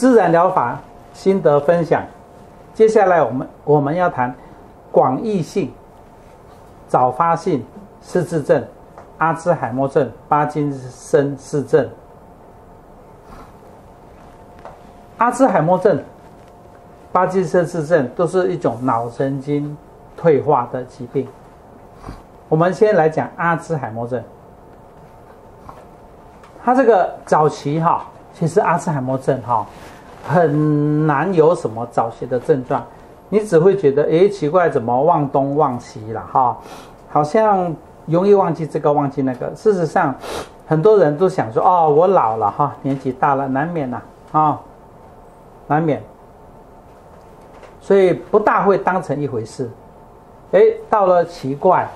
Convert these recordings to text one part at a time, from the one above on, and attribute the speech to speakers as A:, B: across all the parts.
A: 自然疗法心得分享。接下来我们我们要谈广义性、早发性失智症、阿兹海默症、巴金森氏症。阿兹海默症、巴金森氏症都是一种脑神经退化的疾病。我们先来讲阿兹海默症，它这个早期哈，其实阿兹海默症哈很难有什么早期的症状，你只会觉得诶奇怪，怎么忘东忘西了哈，好像容易忘记这个忘记那个。事实上，很多人都想说哦，我老了哈，年纪大了，难免呐啊。难免，所以不大会当成一回事。哎，到了奇怪，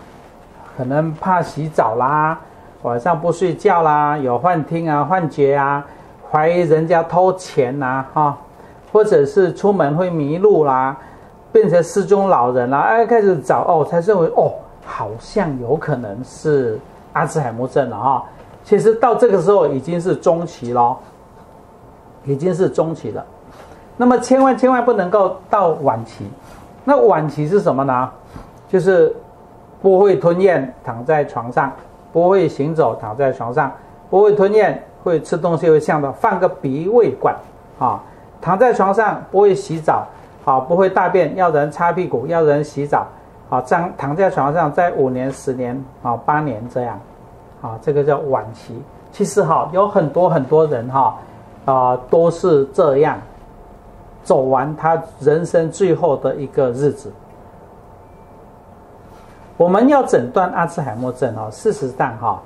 A: 可能怕洗澡啦，晚上不睡觉啦，有幻听啊、幻觉啊，怀疑人家偷钱呐，哈，或者是出门会迷路啦，变成失踪老人啦，哎，开始找哦，才认为哦，好像有可能是阿兹海默症了哈。其实到这个时候已经是中期了，已经是中期了。那么千万千万不能够到晚期，那晚期是什么呢？就是不会吞咽，躺在床上，不会行走，躺在床上，不会吞咽，会吃东西会像的放个鼻胃管啊，躺在床上不会洗澡，啊，不会大便，要人擦屁股，要人洗澡，啊，这样躺在床上在五年、十年啊、八年这样，啊，这个叫晚期。其实哈，有很多很多人哈，啊，都是这样。走完他人生最后的一个日子，我们要诊断阿兹海默症哦。事实上哈，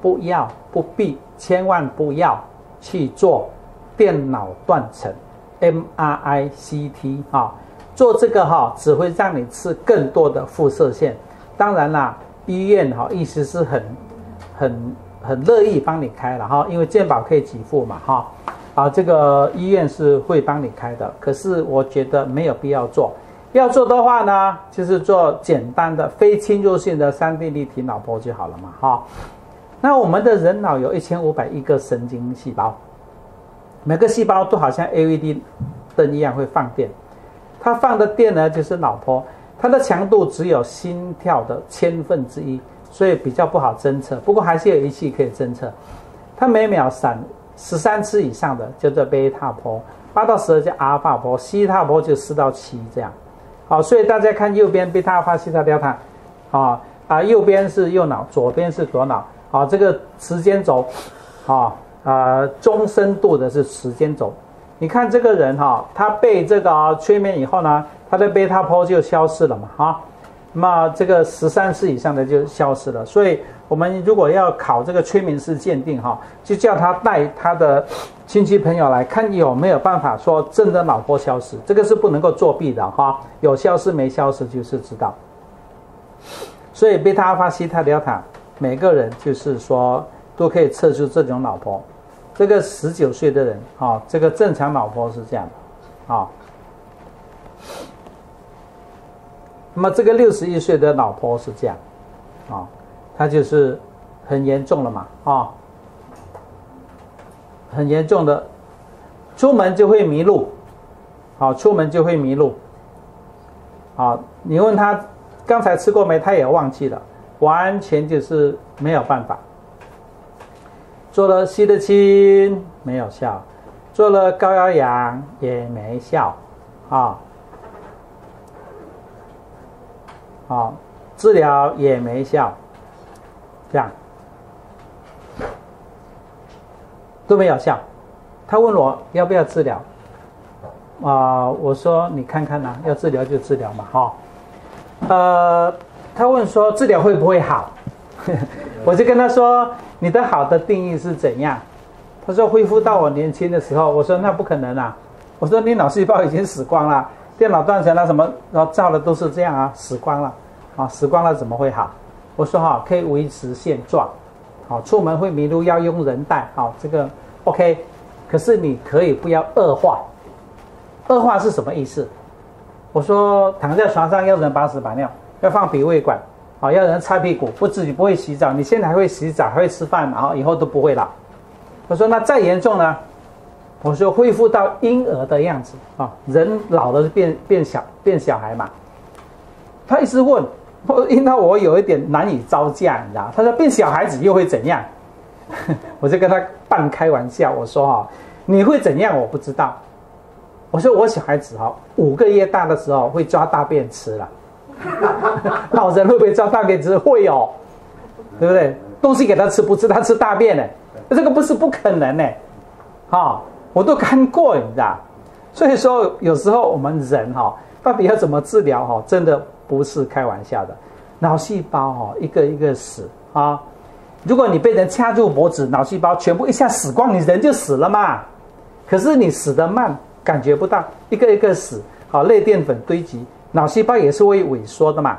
A: 不要不必，千万不要去做电脑断层 （MRI、CT） 哈。做这个哈，只会让你吃更多的辐射线。当然啦，医院哈，意思是很很很乐意帮你开了哈，因为健保可以给付嘛哈。啊，这个医院是会帮你开的，可是我觉得没有必要做。要做的话呢，就是做简单的非侵入性的三 D 立体脑波就好了嘛，哈。那我们的人脑有一千五百亿个神经细胞，每个细胞都好像 LED 灯一样会放电，它放的电呢就是脑波，它的强度只有心跳的千分之一，所以比较不好侦测。不过还是有仪器可以侦测，它每秒闪。十三次以上的叫做贝塔波，八到十二叫阿尔法波，西塔波就四到七这样。好，所以大家看右边贝塔、阿尔法、西塔、德尔塔，啊啊，右边是右脑，左边是左脑。好，这个时间轴，啊啊，中深度的是时间轴。你看这个人哈，他被这个催眠以后呢，他的贝塔波就消失了嘛，哈。那么这个十三次以上的就消失了，所以。我们如果要考这个催眠师鉴定哈，就叫他带他的亲戚朋友来看有没有办法说真的脑波消失，这个是不能够作弊的哈，有消失没消失就是知道。所以贝塔、阿尔法、西塔、德尔塔，每个人就是说都可以测出这种脑波。这个十九岁的人啊，这个正常脑波是这样的啊。那么这个六十一岁的脑波是这样啊。他就是很严重了嘛，啊，很严重的，出门就会迷路，好，出门就会迷路，好，你问他刚才吃过没，他也忘记了，完全就是没有办法。做了吸的清没有效，做了高压氧也没效，啊，好，治疗也没效。这样都没有效。他问我要不要治疗啊？我说你看看呐，要治疗就治疗嘛，哈。呃，他问说治疗会不会好？我就跟他说你的好的定义是怎样？他说恢复到我年轻的时候。我说那不可能啊！我说你脑细胞已经死光了，电脑断层了什么，然后照的都是这样啊，死光了啊，死光了怎么会好？我说哈，可以维持现状，好，出门会迷路要用人带，好，这个 OK，可是你可以不要恶化，恶化是什么意思？我说躺在床上要人把屎把尿，要放鼻胃管，好，要人擦屁股，不自己不会洗澡，你现在还会洗澡，还会吃饭，然后以后都不会了。我说那再严重呢？我说恢复到婴儿的样子啊，人老了变变小变小孩嘛。他一直问，我因为我有一点难以招架，你知道？他说变小孩子又会怎样？我就跟他半开玩笑，我说哈，你会怎样？我不知道。我说我小孩子哈，五个月大的时候会抓大便吃了。老人会不会抓大便吃？会哦，对不对？东西给他吃不吃，他吃大便呢？这个不是不可能呢。啊，我都看过，你知道？所以说有时候我们人哈，到底要怎么治疗哈？真的不是开玩笑的。脑细胞哈，一个一个死啊。如果你被人掐住脖子，脑细胞全部一下死光，你人就死了嘛。可是你死得慢，感觉不到，一个一个死，好，类淀粉堆积，脑细胞也是会萎缩的嘛。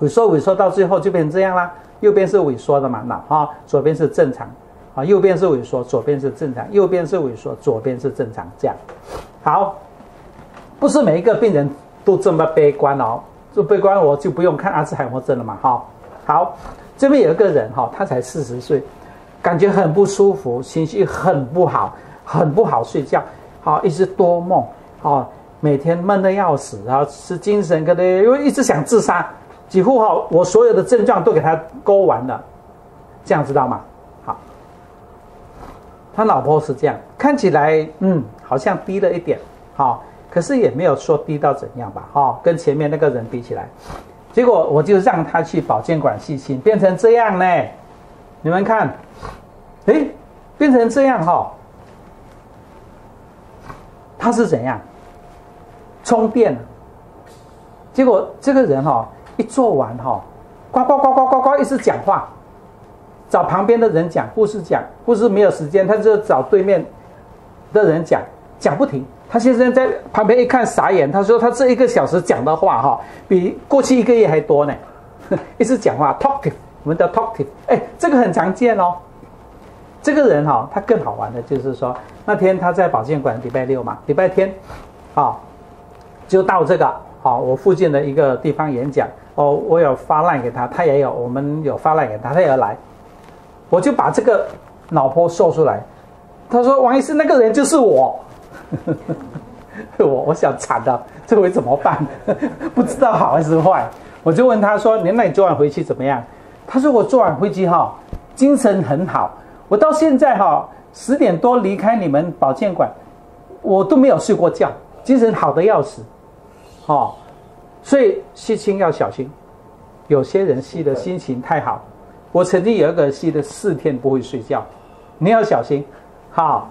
A: 萎缩萎缩到最后就变成这样啦，右边是萎缩的嘛，脑啊，左边是正常，啊，右边是萎缩，左边是正常，右边是萎缩，左边是正常，这样。好，不是每一个病人都这么悲观哦，这悲观我就不用看阿兹海默症了嘛，哈，好。这边有一个人哈，他才四十岁，感觉很不舒服，情绪很不好，很不好睡觉，好一直多梦，哦，每天闷得要死，然后是精神科的，因为一直想自杀，几乎哈我所有的症状都给他勾完了，这样知道吗？好，他老婆是这样，看起来嗯好像低了一点，好，可是也没有说低到怎样吧，哈，跟前面那个人比起来。结果我就让他去保健馆细心，变成这样呢？你们看，哎，变成这样哈，他是怎样充电？结果这个人哈一做完哈，呱呱呱呱呱呱一直讲话，找旁边的人讲，护士讲，护士没有时间，他就找对面的人讲，讲不停。他先生在旁边一看傻眼，他说：“他这一个小时讲的话，哈，比过去一个月还多呢。一直讲话，talkative，我们的 talkative，哎，这个很常见哦。这个人哈，他更好玩的就是说，那天他在保健馆，礼拜六嘛，礼拜天，啊，就到这个，好，我附近的一个地方演讲，哦，我有发烂给他，他也有，我们有发烂给他，他也来，我就把这个老婆说出来，他说：王医师，那个人就是我。”我我想惨了，这回怎么办？不知道好还是坏，我就问他说：“你那你昨晚回去怎么样？”他说：“我昨晚回去哈，精神很好。我到现在哈十点多离开你们保健馆，我都没有睡过觉，精神好的要死。”哦，所以吸氢要小心。有些人吸的心情太好，我曾经有一个吸的四天不会睡觉，你要小心。好。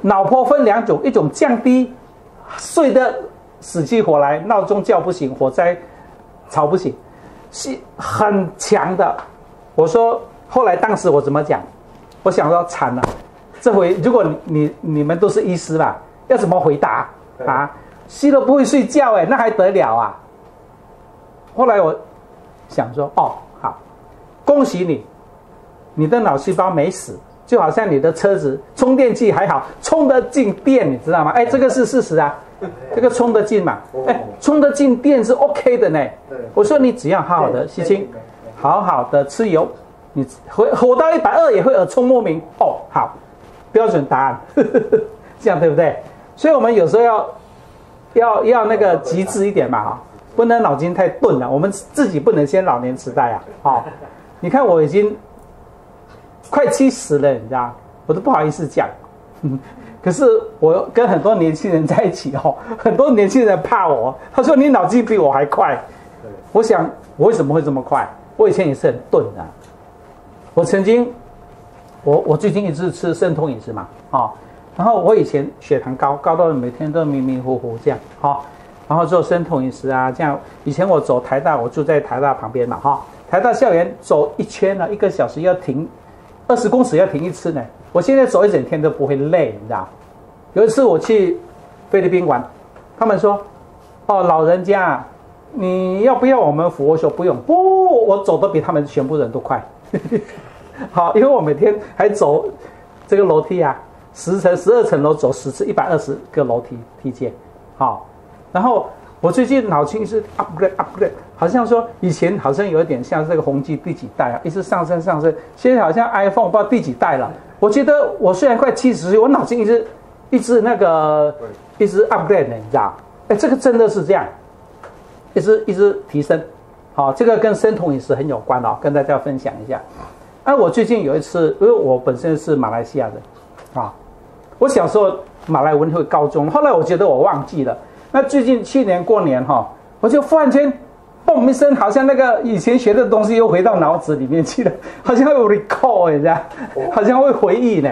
A: 脑波分两种，一种降低，睡得死去活来，闹钟叫不醒，火灾吵不醒，是很强的。我说后来当时我怎么讲？我想说惨了，这回如果你你们都是医师吧，要怎么回答啊？吸了不会睡觉哎，那还得了啊？后来我想说哦好，恭喜你，你的脑细胞没死。就好像你的车子充电器还好，充得进电，你知道吗？哎，这个是事实啊，这个充得进嘛？哎，充得进电是 OK 的呢。我说你只要好好的吸氢，好好的吃油，你火火到一百二也会耳聪目明哦。好，标准答案，这样对不对？所以我们有时候要要要那个极致一点嘛，哈，不能脑筋太钝了。我们自己不能先老年痴呆啊。好，你看我已经。快七十了，你知道，我都不好意思讲。可是我跟很多年轻人在一起哦，很多年轻人怕我。他说你脑筋比我还快。我想我为什么会这么快？我以前也是很钝的。我曾经，我我最近一直吃肾通饮食嘛，啊，然后我以前血糖高，高到每天都迷迷糊糊这样，哈，然后做生酮饮食啊，这样。以前我走台大，我住在台大旁边嘛，哈，台大校园走一圈呢，一个小时要停。二十公尺要停一次呢，我现在走一整天都不会累，你知道？有一次我去菲律宾玩，他们说：“哦，老人家，你要不要我们扶？”我说：“不用，不，我走的比他们全部人都快。”好，因为我每天还走这个楼梯啊，十层、十二层楼走十次，一百二十个楼梯梯阶。好，然后。我最近脑筋是 upgrade upgrade，好像说以前好像有一点像这个宏基第几代啊，一直上升上升，现在好像 iPhone 不知道第几代了，我觉得我虽然快七十岁，我脑筋一直一直那个一直 upgrade 呢，你知道？哎，这个真的是这样，一直一直提升。好，这个跟生酮饮食很有关哦，跟大家分享一下。哎，我最近有一次，因为我本身是马来西亚人，啊，我小时候马来文会高中，后来我觉得我忘记了。那最近去年过年哈，我就忽然间嘣一声，好像那个以前学的东西又回到脑子里面去了，好像有 recall 你知道，好像会回忆呢。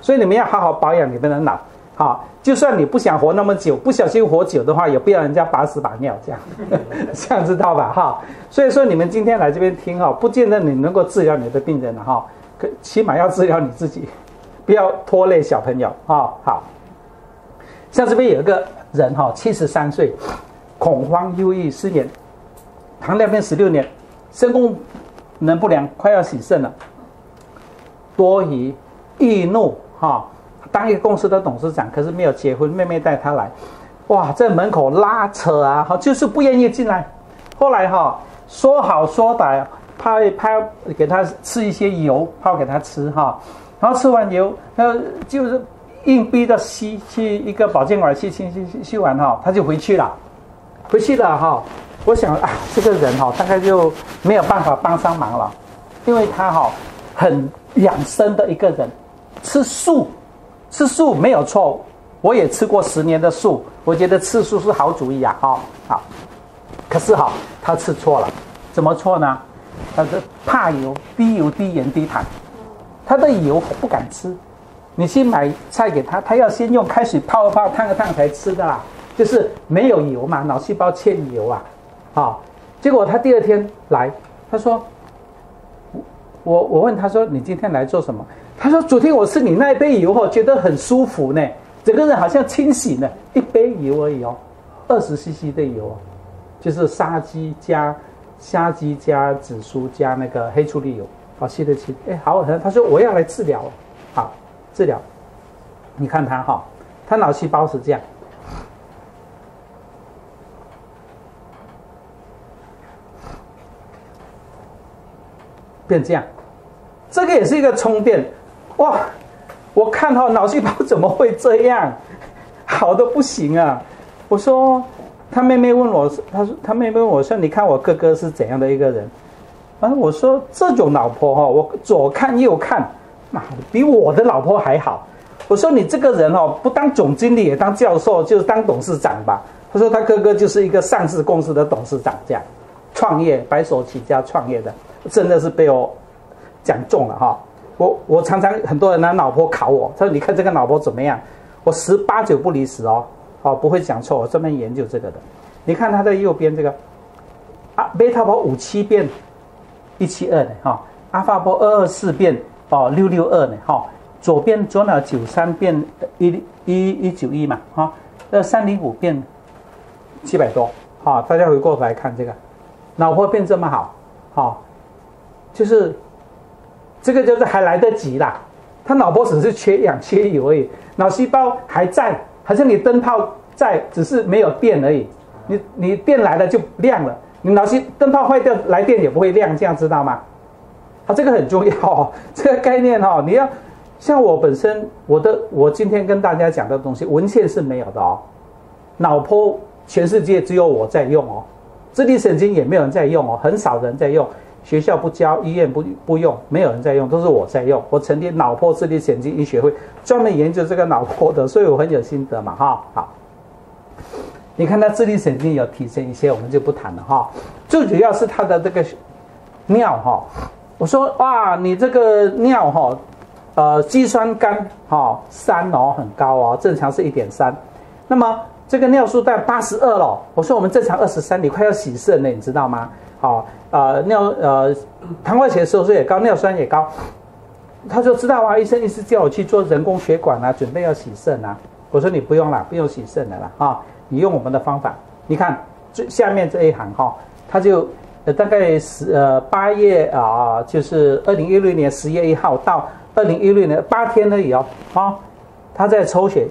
A: 所以你们要好好保养你们的脑，好，就算你不想活那么久，不小心活久的话，也不要人家把屎把尿这样，这样知道吧？哈。所以说你们今天来这边听哈，不见得你能够治疗你的病人了哈，可起码要治疗你自己，不要拖累小朋友啊。好，像这边有一个人哈，七十三岁，恐慌、忧郁、失眠，糖尿病十六年，肾功能不良，快要洗肾了，多疑、易怒哈，当一个公司的董事长，可是没有结婚，妹妹带他来，哇，在门口拉扯啊，哈，就是不愿意进来，后来哈。说好说歹，怕怕给他吃一些油，泡给他吃哈，然后吃完油，那就是硬逼着吸去一个保健馆吸吸吸吸完哈，他就回去了，回去了哈。我想啊，这个人哈，大概就没有办法帮上忙了，因为他哈很养生的一个人，吃素，吃素没有错，我也吃过十年的素，我觉得吃素是好主意啊，哈好。可是哈，他吃错了，怎么错呢？他是怕油，低油、低盐、低糖，他的油不敢吃。你去买菜给他，他要先用开水泡一泡、烫一烫才吃的啦。就是没有油嘛，脑细胞欠油啊，啊。结果他第二天来，他说：“我我问他说，你今天来做什么？”他说：“昨天我吃你那一杯油后，觉得很舒服呢，整个人好像清醒了。一杯油而已哦，二十 CC 的油。”就是杀鸡加虾鸡加紫苏加那个黑醋栗油，好吸得起。哎，好。他说我要来治疗，好治疗。你看他哈，他脑细胞是这样，变这样，这个也是一个充电。哇，我看到脑细胞怎么会这样，好的不行啊！我说。他妹妹问我，他说他妹妹问我说：“你看我哥哥是怎样的一个人？”啊，我说这种老婆哈，我左看右看，妈的，比我的老婆还好。我说你这个人哦，不当总经理也当教授，就是当董事长吧。他说他哥哥就是一个上市公司的董事长，这样创业白手起家创业的，真的是被我讲中了哈。我我常常很多人拿老婆考我，他说你看这个老婆怎么样？我十八九不离十哦。哦，不会讲错，我专门研究这个的。你看他的右边这个，啊，贝塔波五七变一七二呢，哈，阿法波二二四变哦六六二呢，哈，左边左脑九三变一一一九一嘛，哈，那三零五变七百多，哈，大家回过头来看这个，脑波变这么好，哈，就是这个就是还来得及啦，他脑波只是缺氧缺油而已，脑细胞还在。好像你灯泡在，只是没有电而已。你你电来了就亮了，你脑细灯泡坏掉，来电也不会亮，这样知道吗？啊，这个很重要哦，这个概念哈，你要像我本身，我的我今天跟大家讲的东西，文献是没有的哦。脑波全世界只有我在用哦，自律神经也没有人在用哦，很少人在用。学校不教，医院不不用，没有人在用，都是我在用。我成立脑波智力神经医学会，专门研究这个脑波的，所以我很有心得嘛，哈。好，你看他智力神经有提升一些，我们就不谈了哈。最主要是他的这个尿哈，我说哇，你这个尿哈，呃，肌酸酐哈三哦很高哦，正常是一点三，那么这个尿素氮八十二了，我说我们正常二十三，你快要洗肾了，你知道吗？好。呃，尿呃，糖化血收缩也高，尿酸也高。他说知道啊，医生一直叫我去做人工血管啊，准备要洗肾啊。我说你不用了，不用洗肾的了啊，你用我们的方法。你看最下面这一行哈，他就呃大概十呃八月啊，就是二零一六年十月一号到二零一六年八天而已哦，啊，他在抽血，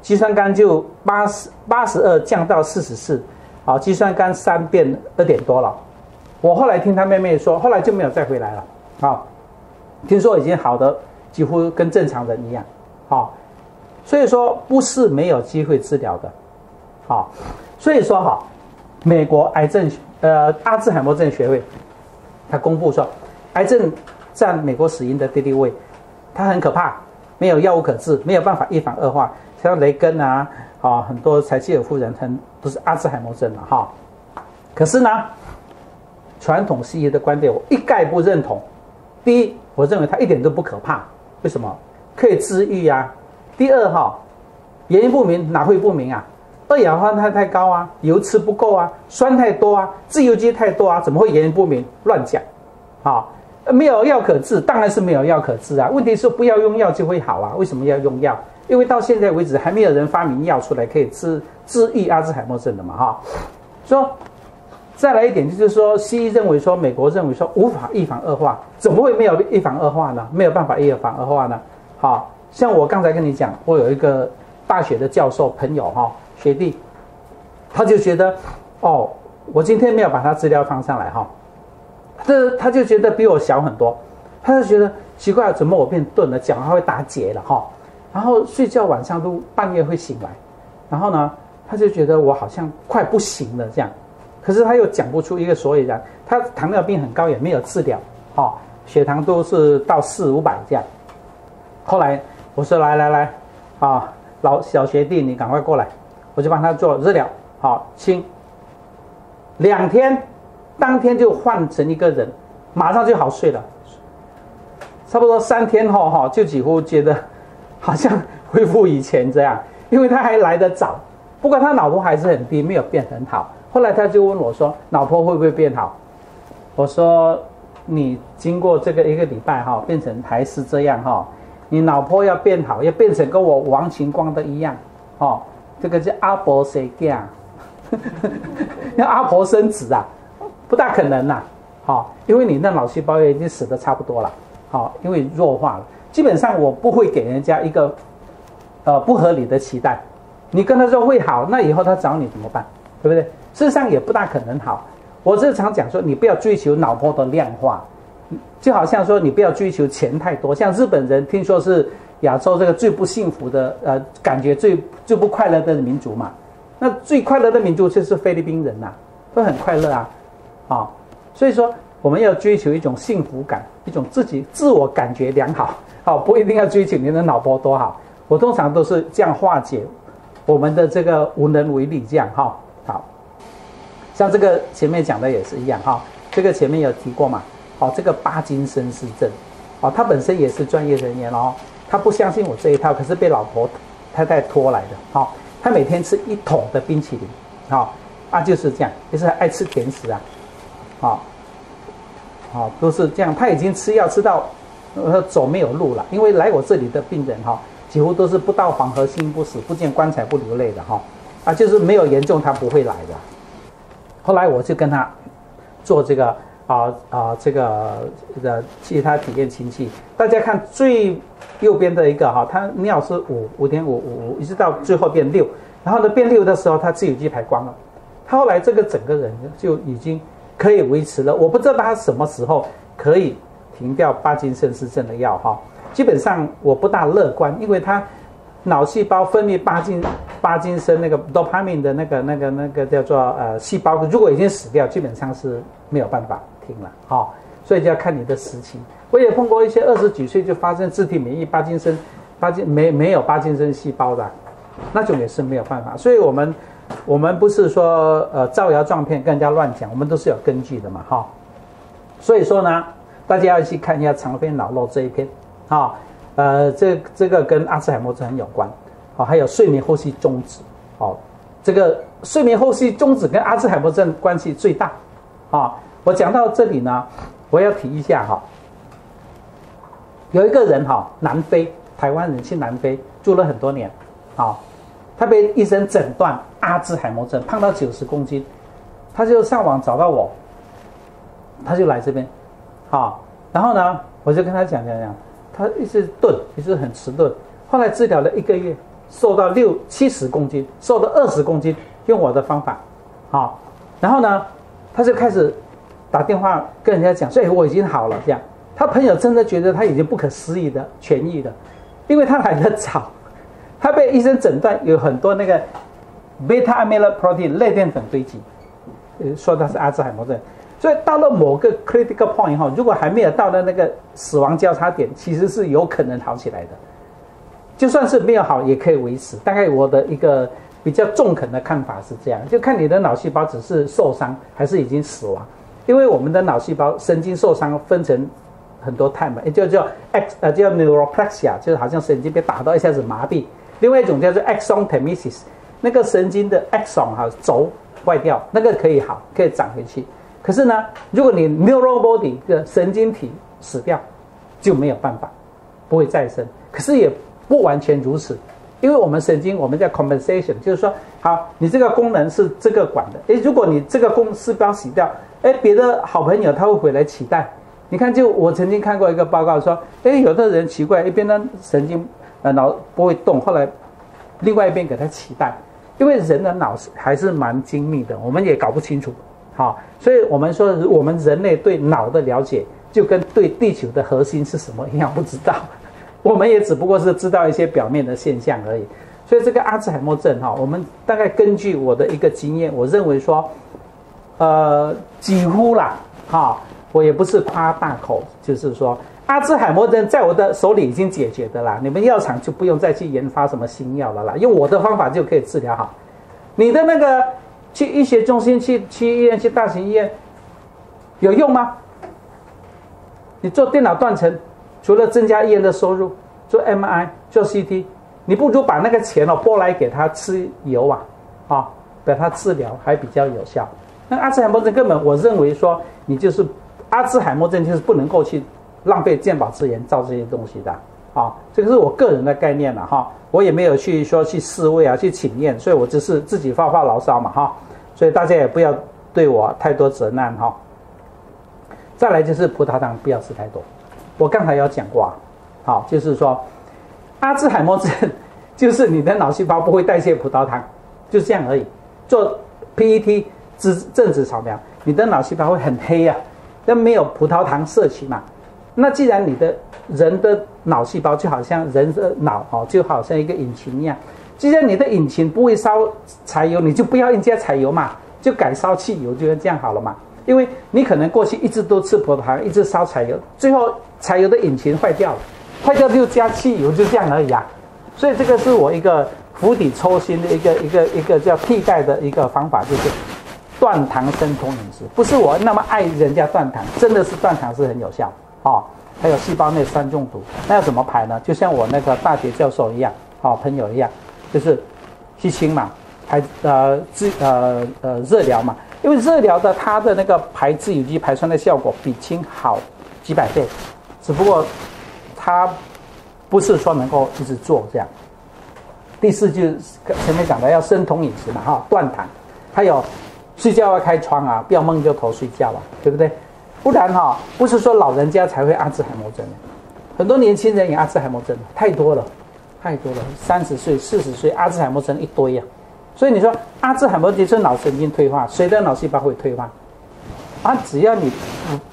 A: 肌酸酐就八十八十二降到四十四，啊，肌酸酐三变二点多了。我后来听他妹妹说，后来就没有再回来了。啊，听说已经好的几乎跟正常人一样，啊，所以说不是没有机会治疗的，好，所以说哈，美国癌症呃阿兹海默症学会，他公布说，癌症占美国死因的第六位，它很可怕，没有药物可治，没有办法预防恶化，像雷根啊啊很多柴契尔夫人他都是阿兹海默症了哈，可是呢，传统西医的观点我一概不认同，第一，我认为它一点都不可怕。为什么可以治愈呀？第二哈，原因不明哪会不明啊？二氧化碳太高啊，油吃不够啊，酸太多啊，自由基太多啊，怎么会原因不明？乱讲，啊，没有药可治，当然是没有药可治啊。问题是不要用药就会好啊？为什么要用药？因为到现在为止还没有人发明药出来可以治治愈阿兹海默症的嘛哈。说再来一点就是说，西医认为说，美国认为说无法预防恶化，怎么会没有预防恶化呢？没有办法预防恶化呢？好，像我刚才跟你讲，我有一个大学的教授朋友哈学弟，他就觉得哦，我今天没有把他资料放上来哈，这他就觉得比我小很多，他就觉得奇怪，怎么我变钝了，讲话会打结了哈，然后睡觉晚上都半夜会醒来，然后呢，他就觉得我好像快不行了这样。可是他又讲不出一个所以然，他糖尿病很高也没有治疗，哦，血糖都是到四五百这样。后来我说来来来，啊，老小学弟你赶快过来，我就帮他做日疗，好清。两天，当天就换成一个人，马上就好睡了。差不多三天后哈，就几乎觉得好像恢复以前这样，因为他还来得早，不过他脑波还是很低，没有变很好。后来他就问我说：“老婆会不会变好？”我说：“你经过这个一个礼拜哈，变成还是这样哈。你老婆要变好，要变成跟我王晴光的一样，哦，这个叫阿婆生囝，要阿婆生子啊，不大可能呐，好，因为你那脑细胞也已经死的差不多了，好，因为弱化了。基本上我不会给人家一个呃不合理的期待。你跟他说会好，那以后他找你怎么办？对不对？”事实上也不大可能好。我日常讲说，你不要追求脑波的量化，就好像说你不要追求钱太多。像日本人听说是亚洲这个最不幸福的，呃，感觉最最不快乐的民族嘛。那最快乐的民族就是菲律宾人呐，都很快乐啊，啊，所以说我们要追求一种幸福感，一种自己自我感觉良好，好，不一定要追求你的脑波多好。我通常都是这样化解我们的这个无能为力，这样哈。好。像这个前面讲的也是一样哈，这个前面有提过嘛，好，这个巴金森氏症，哦，他本身也是专业人员哦，他不相信我这一套，可是被老婆太太拖来的，好，他每天吃一桶的冰淇淋，好，啊就是这样，就是爱吃甜食啊，好，好都是这样，他已经吃药吃到呃走没有路了，因为来我这里的病人哈，几乎都是不到黄河心不死，不见棺材不流泪的哈，啊就是没有严重他不会来的。后来我就跟他做这个啊啊这个的其他体验氢气，大家看最右边的一个哈，他尿是五五点五五，一直到最后变六，然后呢变六的时候，他自由基排光了，他后来这个整个人就已经可以维持了。我不知道他什么时候可以停掉帕金森氏症的药哈，基本上我不大乐观，因为他。脑细胞分泌巴金巴金森那个 dopamine 的那个那个那个叫做呃细胞，如果已经死掉，基本上是没有办法停了，哈，所以就要看你的时期。我也碰过一些二十几岁就发生自体免疫巴金森，巴金没没有巴金森细胞的，那种也是没有办法。所以我们我们不是说呃造谣撞骗跟人家乱讲，我们都是有根据的嘛，哈。所以说呢，大家要去看一下长篇脑漏这一篇，啊。呃，这这个跟阿兹海默症很有关，好，还有睡眠呼吸终止，好，这个睡眠呼吸终止跟阿兹海默症关系最大，啊，我讲到这里呢，我要提一下哈，有一个人哈，南非台湾人去南非住了很多年，啊，他被医生诊断阿兹海默症，胖到九十公斤，他就上网找到我，他就来这边，啊，然后呢，我就跟他讲讲讲。他一直钝，一直很迟钝。后来治疗了一个月，瘦到六七十公斤，瘦到二十公斤，用我的方法，啊。然后呢，他就开始打电话跟人家讲，所以，我已经好了。”这样，他。朋友真的觉得他已经不可思议的痊愈了，因为他来得早，他被医生诊断有很多那个 beta amyloid protein 类淀粉堆积，呃，说他是阿兹海默症。所以到了某个 critical point 后，如果还没有到了那个死亡交叉点，其实是有可能好起来的。就算是没有好，也可以维持。大概我的一个比较中肯的看法是这样，就看你的脑细胞只是受伤还是已经死亡。因为我们的脑细胞神经受伤分成很多 type，也就叫 x 呃叫 neuroplexia，就是好像神经被打到一下子麻痹。另外一种叫做 axon t e m i s i s 那个神经的 axon 哈轴坏掉，那个可以好，可以长回去。可是呢，如果你 neural body 的神经体死掉，就没有办法，不会再生。可是也不完全如此，因为我们神经我们叫 compensation，就是说，好，你这个功能是这个管的，诶，如果你这个公细胞死掉，诶，别的好朋友他会回来取代。你看，就我曾经看过一个报告说，诶，有的人奇怪，一边的神经呃脑不会动，后来另外一边给他取代，因为人的脑还是蛮精密的，我们也搞不清楚。好，所以我们说，我们人类对脑的了解，就跟对地球的核心是什么一样，不知道。我们也只不过是知道一些表面的现象而已。所以这个阿兹海默症，哈，我们大概根据我的一个经验，我认为说，呃，几乎啦，哈，我也不是夸大口，就是说，阿兹海默症在我的手里已经解决的啦。你们药厂就不用再去研发什么新药了啦，用我的方法就可以治疗好。你的那个。去医学中心、去去医院、去大型医院，有用吗？你做电脑断层，除了增加医院的收入，做 MI、做 CT，你不如把那个钱哦拨来给他吃油啊，啊，给他治疗还比较有效。那阿兹海默症根本，我认为说你就是阿兹海默症，就是不能够去浪费健保资源造这些东西的。啊，这个是我个人的概念了哈，我也没有去说去试位啊，去请验，所以我只是自己发发牢骚嘛哈，所以大家也不要对我太多责难哈。再来就是葡萄糖不要吃太多，我刚才有讲过啊，好，就是说阿兹海默症就是你的脑细胞不会代谢葡萄糖，就这样而已。做 PET 质正子扫描，你的脑细胞会很黑啊，那没有葡萄糖摄取嘛。那既然你的人的脑细胞就好像人的脑哦，就好像一个引擎一样。既然你的引擎不会烧柴油，你就不要硬加柴油嘛，就改烧汽油，就这样好了嘛。因为你可能过去一直都吃葡萄糖，一直烧柴油，最后柴油的引擎坏掉了，坏掉就加汽油，就这样而已啊。所以这个是我一个釜底抽薪的一个一个一个叫替代的一个方法，就是断糖生酮饮食。不是我那么爱人家断糖，真的是断糖是很有效。哦，还有细胞内酸中毒，那要怎么排呢？就像我那个大学教授一样，好朋友一样，就是吸氢嘛，排呃自呃呃热疗嘛，因为热疗的它的那个排自由基排酸的效果比氢好几百倍，只不过它不是说能够一直做这样。第四就是前面讲的要生酮饮食嘛，哈，断糖，还有睡觉要开窗啊，不要蒙着头睡觉啊，对不对？不然哈，不是说老人家才会阿兹海默症，很多年轻人也阿兹海默症，太多了，太多了，三十岁、四十岁阿兹海默症一堆呀。所以你说阿兹海默症是脑神经退化，谁的脑细胞会退化？啊，只要你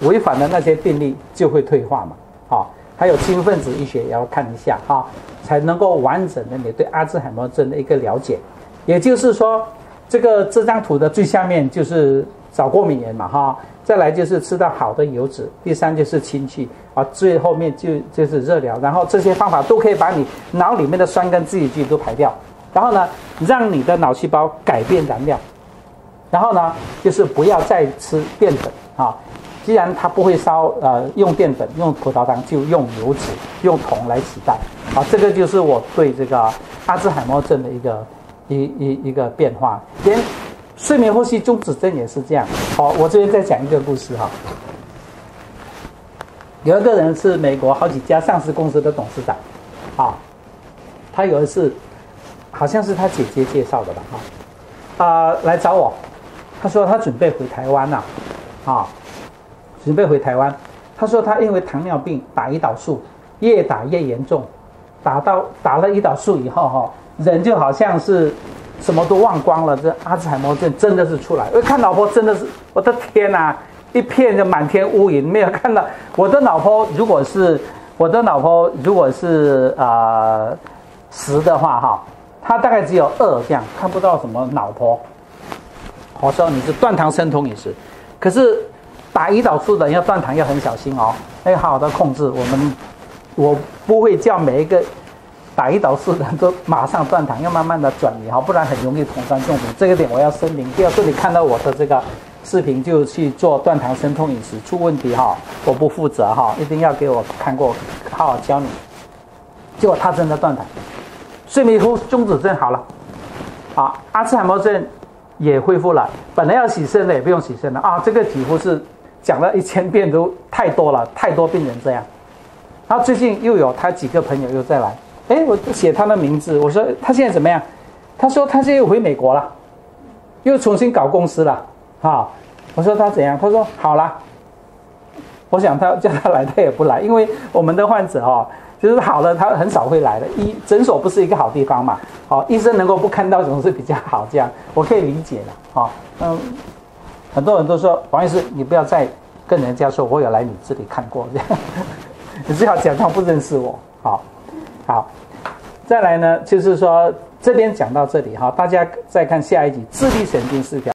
A: 违反了那些定律，就会退化嘛。好，还有氢分子医学也要看一下哈，才能够完整的你对阿兹海默症的一个了解。也就是说，这个这张图的最下面就是找过敏源嘛哈。再来就是吃到好的油脂，第三就是氢气啊，最后面就就是热疗，然后这些方法都可以把你脑里面的酸跟自由基都排掉，然后呢，让你的脑细胞改变燃料，然后呢，就是不要再吃淀粉啊，既然它不会烧，呃，用淀粉用葡萄糖就用油脂用铜来取代，啊，这个就是我对这个阿兹海默症的一个一一一个变化，连。睡眠呼吸中止症也是这样。好，我这边再讲一个故事哈。有一个人是美国好几家上市公司的董事长，啊，他有一次好像是他姐姐介绍的吧，哈，啊，来找我，他说他准备回台湾呐，啊，准备回台湾。他说他因为糖尿病打胰岛素，越打越严重，打到打了胰岛素以后哈，人就好像是。什么都忘光了，这阿兹海默症真的是出来。我看老婆真的是，我的天哪，一片就满天乌云，没有看到我的老婆。如果是我的老婆，如果是呃十的话哈，她大概只有二这样，看不到什么脑波。我说你是断糖生酮饮食，可是打胰岛素的人要断糖要很小心哦，要好好的控制。我们我不会叫每一个打胰岛素的都马上断糖，要慢慢的转移哈，不然很容易酮酸中毒。这个点我要声明。第二，这里看到我的这个。视频就去做断糖生酮饮食，出问题哈，我不负责哈，一定要给我看过，好好教你。结果他真的断糖，睡迷糊，中止症好了，啊，阿兹海默症也恢复了，本来要洗肾的也不用洗肾了啊，这个几乎是讲了一千遍都太多了，太多病人这样。然后最近又有他几个朋友又再来，哎，我写他的名字，我说他现在怎么样？他说他现在又回美国了，又重新搞公司了。好，我说他怎样？他说好了。我想他叫他来，他也不来，因为我们的患者哦，就是好了，他很少会来的。医诊所不是一个好地方嘛，好，医生能够不看到总是比较好，这样我可以理解的。好，嗯，很多人都说王医师，你不要再跟人家说我有来你这里看过，这样 你最好假装不认识我。好，好，再来呢，就是说这边讲到这里哈，大家再看下一集，自律神经失调。